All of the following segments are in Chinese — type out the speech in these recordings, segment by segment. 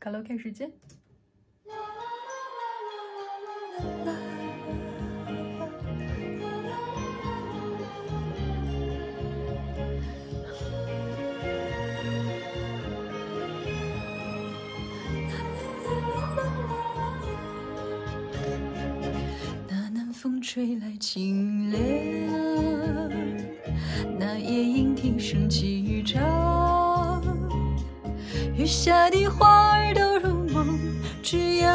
卡拉 OK 时间。那南风吹来清凉，那夜莺啼声几张，月下的花儿都入梦，只有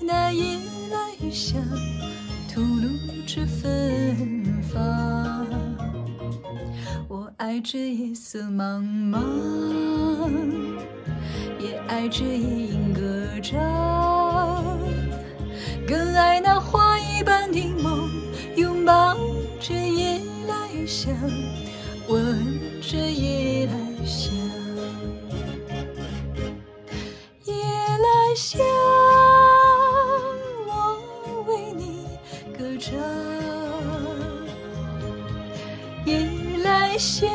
那夜来香吐露着芬芳。我爱这夜色茫茫，也爱这夜莺歌唱。更爱那花一般的梦，拥抱着夜来香，闻着夜来香，夜来香，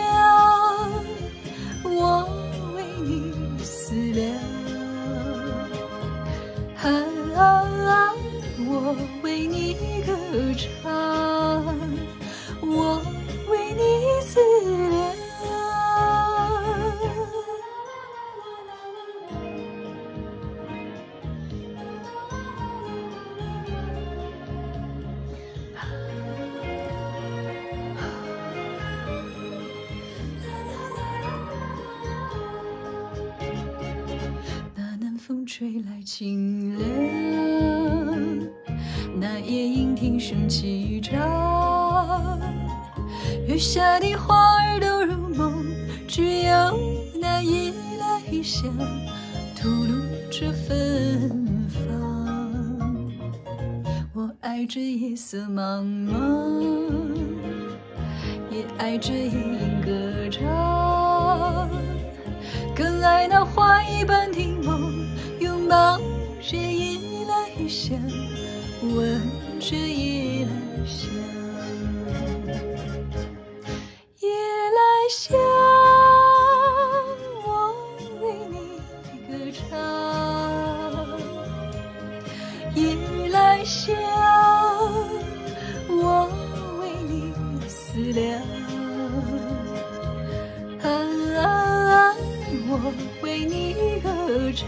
风吹来清凉，那夜莺啼声几张，月下的花儿都入梦，只有那夜来香吐露着芬芳。我爱这夜色茫茫，也爱这夜莺歌唱。更爱那花一般的梦，抱着夜来香，闻着夜来香，夜来香，我为你歌唱，夜来香，我为你思量。啊，我为你歌唱，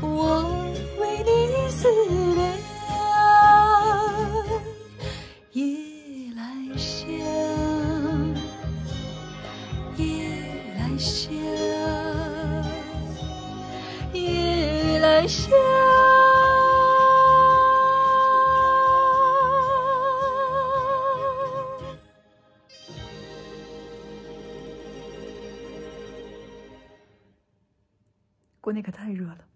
我为你思量。夜来香，夜来香，夜来香。国内可太热了。